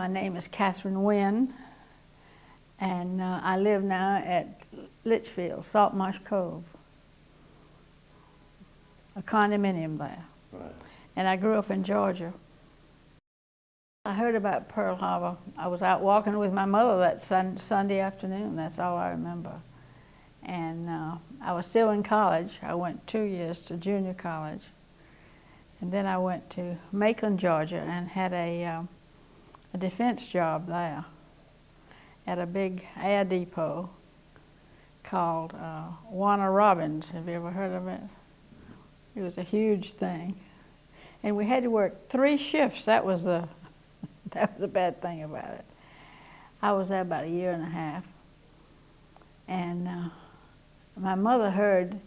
My name is Catherine Wynn, and uh, I live now at Litchfield, Salt Marsh Cove, a condominium there. Right. And I grew up in Georgia. I heard about Pearl Harbor. I was out walking with my mother that sun, Sunday afternoon. That's all I remember. And uh, I was still in college. I went two years to junior college. And then I went to Macon, Georgia, and had a, um, a defense job there at a big air depot called uh, Warner Robins. Have you ever heard of it? It was a huge thing. And we had to work three shifts. That was the, that was the bad thing about it. I was there about a year and a half. And uh, my mother heard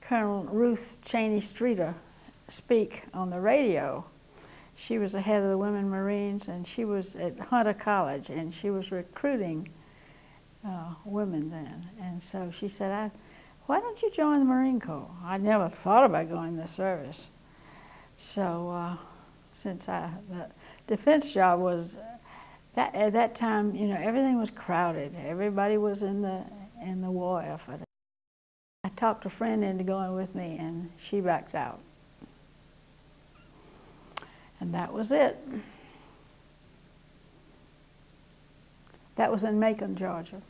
Colonel Ruth Cheney Streeter speak on the radio. She was the head of the Women Marines, and she was at Hunter College, and she was recruiting uh, women then. And so she said, I, why don't you join the Marine Corps? I never thought about going to the service. So uh, since I, the defense job was, that, at that time, you know, everything was crowded. Everybody was in the, in the war effort. I talked a friend into going with me, and she backed out. And that was it. That was in Macon, Georgia.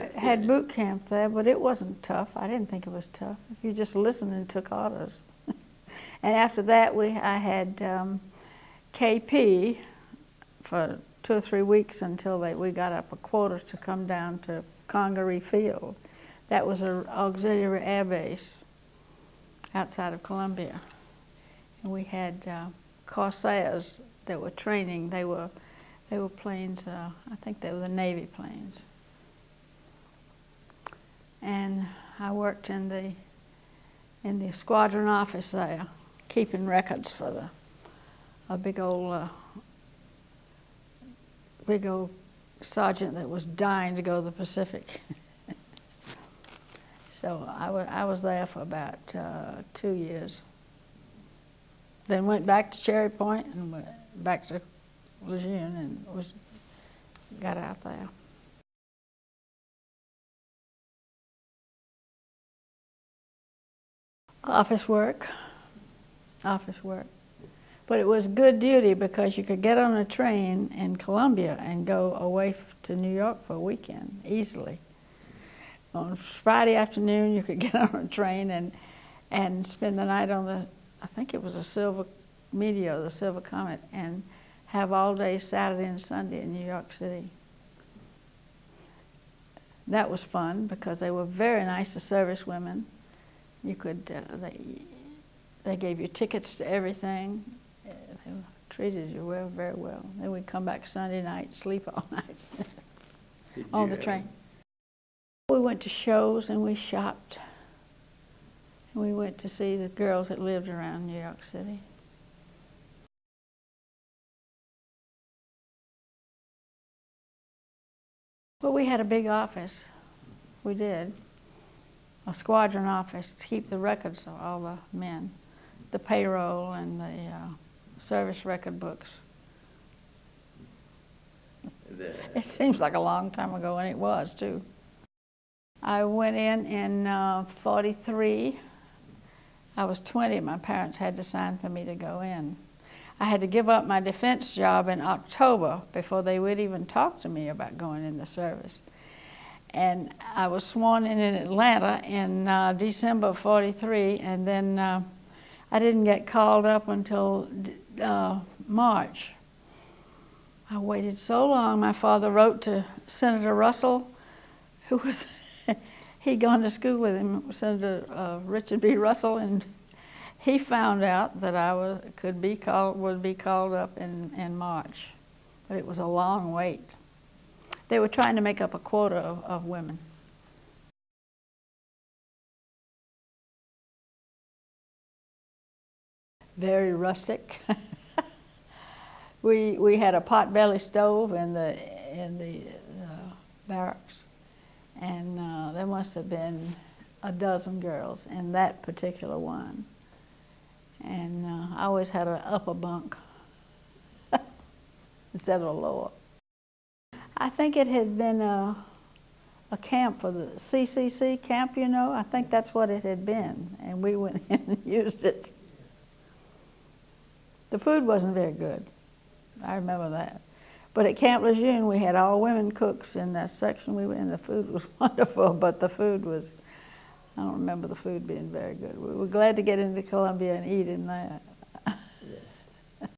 I had boot camp there, but it wasn't tough. I didn't think it was tough. If you just listened and took orders. and after that, we I had um, KP for two or three weeks until they, we got up a quota to come down to Congaree Field. That was an auxiliary air base outside of Columbia. And we had uh, Corsairs that were training. They were, they were planes, uh, I think they were the Navy planes. And I worked in the, in the squadron office there, keeping records for the, a big old, uh, big old sergeant that was dying to go to the Pacific. So I, I was there for about uh, two years. Then went back to Cherry Point and went back to Lejeune and was got out there. Office work, office work. But it was good duty because you could get on a train in Columbia and go away to New York for a weekend easily on Friday afternoon you could get on a train and and spend the night on the I think it was a Silver Meteor, the Silver Comet, and have all day Saturday and Sunday in New York City. That was fun because they were very nice to service women. You could uh, they they gave you tickets to everything. Uh, they treated you well, very well. Then we'd come back Sunday night, sleep all night on the train. We went to shows and we shopped. And we went to see the girls that lived around New York City. Well, we had a big office. We did. A squadron office to keep the records of all the men, the payroll and the uh, service record books. It seems like a long time ago, and it was too. I went in in uh, 43. I was 20. My parents had to sign for me to go in. I had to give up my defense job in October before they would even talk to me about going in the service. And I was sworn in in Atlanta in uh, December of 43, and then uh, I didn't get called up until uh, March. I waited so long. My father wrote to Senator Russell, who was he'd gone to school with him, Senator uh, Richard B. Russell, and he found out that I was, could be called, would be called up in, in March. But it was a long wait. They were trying to make up a quota of, of women. Very rustic. we, we had a potbelly stove in the, in the uh, barracks and uh, there must have been a dozen girls in that particular one. And uh, I always had an upper bunk instead of a lower. I think it had been a, a camp for the CCC camp, you know. I think that's what it had been, and we went in and used it. The food wasn't very good. I remember that. But at Camp Lejeune, we had all women cooks in that section we were in. The food was wonderful, but the food was, I don't remember the food being very good. We were glad to get into Columbia and eat in that.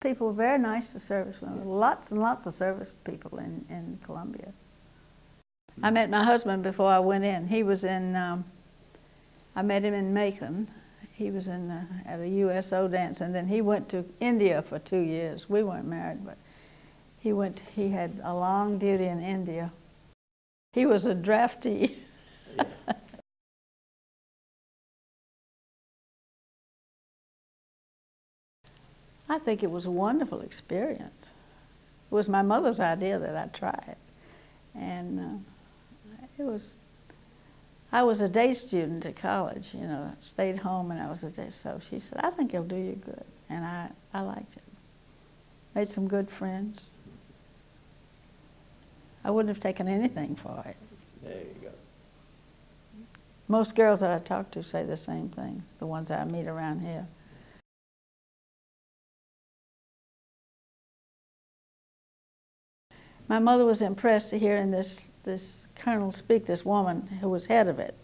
people were very nice to service women. Lots and lots of service people in, in Columbia. I met my husband before I went in. He was in, um, I met him in Macon. He was in uh, at a USO dance, and then he went to India for two years. We weren't married, but he went. He had a long duty in India. He was a draftee. I think it was a wonderful experience. It was my mother's idea that I try it, and uh, it was. I was a day student at college, you know, stayed home and I was a day. So she said, "I think it'll do you good," and I I liked it. Made some good friends. I wouldn't have taken anything for it. There you go. Most girls that I talk to say the same thing. The ones that I meet around here. My mother was impressed to hear in this, this colonel speak, this woman who was head of it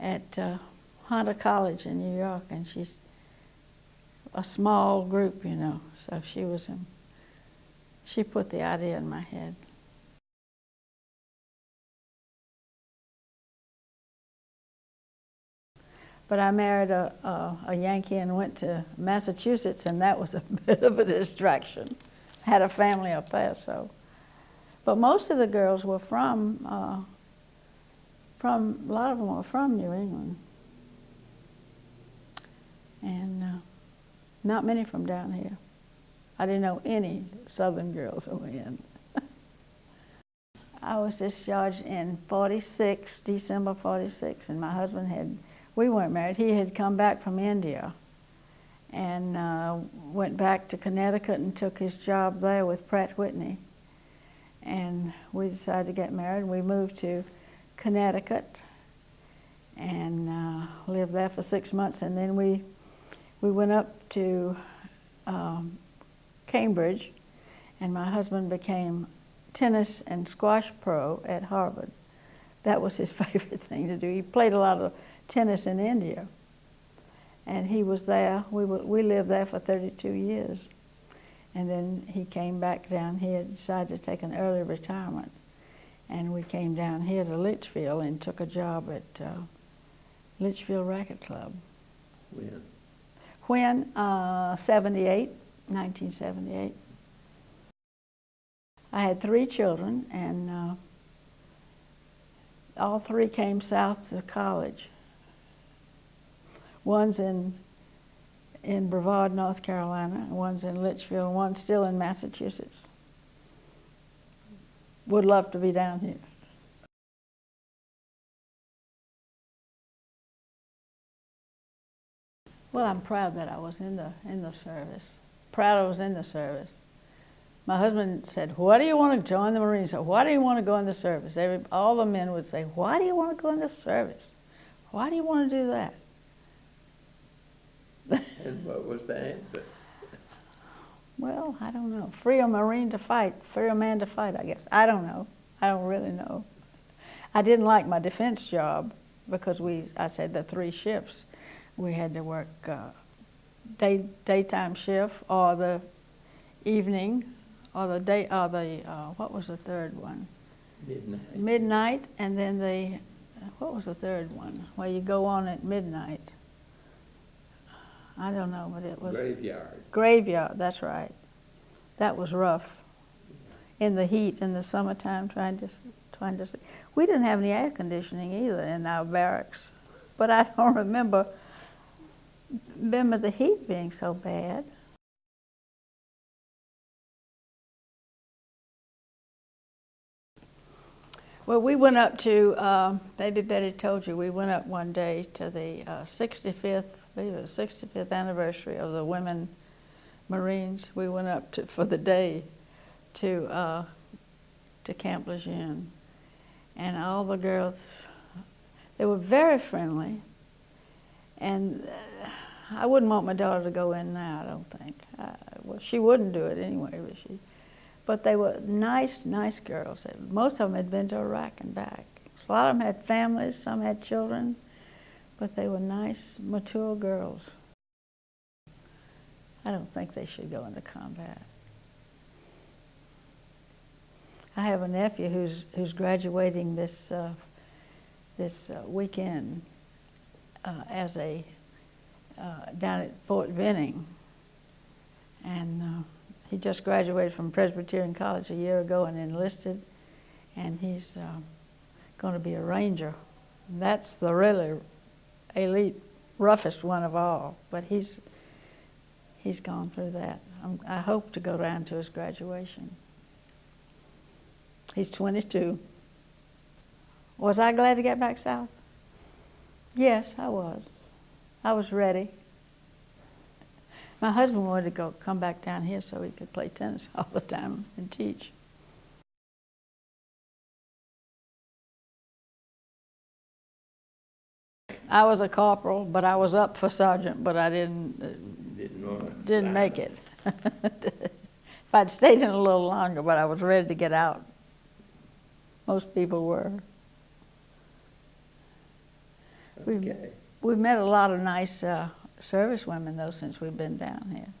at uh, Hunter College in New York, and she's a small group, you know. So she was, in, she put the idea in my head. But I married a, a, a Yankee and went to Massachusetts, and that was a bit of a distraction. Had a family up there, so. But most of the girls were from, uh, from a lot of them were from New England, and uh, not many from down here. I didn't know any Southern girls who were in. I was discharged in 46, December 46, and my husband had, we weren't married, he had come back from India and uh, went back to Connecticut and took his job there with Pratt Whitney. And we decided to get married. We moved to Connecticut and uh, lived there for six months. And then we, we went up to um, Cambridge, and my husband became tennis and squash pro at Harvard. That was his favorite thing to do. He played a lot of tennis in India. And he was there, we, were, we lived there for 32 years. And then he came back down here, decided to take an early retirement. And we came down here to Litchfield and took a job at uh, Litchfield Racket Club. When? When? Uh, 78, 1978. I had three children, and uh, all three came south to college. One's in in Brevard, North Carolina, one's in Litchfield, one's still in Massachusetts. Would love to be down here. Well, I'm proud that I was in the in the service. Proud I was in the service. My husband said, "Why do you want to join the Marines? Or why do you want to go in the service?" Every, all the men would say, "Why do you want to go in the service? Why do you want to do that?" And what was the answer? Well, I don't know. Free a Marine to fight, free a man to fight, I guess. I don't know. I don't really know. I didn't like my defense job because we, I said the three shifts. We had to work uh, day, daytime shift or the evening or the day, or the, uh, what was the third one? Midnight. Midnight, and then the, what was the third one? Where you go on at midnight. I don't know, but it was. Graveyard. Graveyard, that's right. That was rough. In the heat in the summertime, trying to trying to. We didn't have any air conditioning either in our barracks, but I don't remember remember the heat being so bad. Well, we went up to, um, maybe Betty told you, we went up one day to the uh, 65th, I believe it was 65th anniversary of the women Marines. We went up to, for the day to, uh, to Camp Lejeune. And all the girls, they were very friendly. And uh, I wouldn't want my daughter to go in now, I don't think. Uh, well, she wouldn't do it anyway, would she? But they were nice, nice girls. Most of them had been to Iraq and back. A lot of them had families, some had children, but they were nice, mature girls. I don't think they should go into combat. I have a nephew who's who's graduating this uh, this uh, weekend uh, as a uh, down at Fort Benning, and uh, he just graduated from Presbyterian College a year ago and enlisted, and he's uh, going to be a ranger. That's the really elite, roughest one of all. But he's he's gone through that. I'm, I hope to go down to his graduation. He's 22. Was I glad to get back south? Yes, I was. I was ready. My husband wanted to go come back down here so he could play tennis all the time and teach. I was a corporal, but I was up for sergeant, but I didn't uh, Didn't didn't make it. if I'd stayed in a little longer, but I was ready to get out. Most people were. We've- Okay. We've met a lot of nice uh, service women though since we've been down here.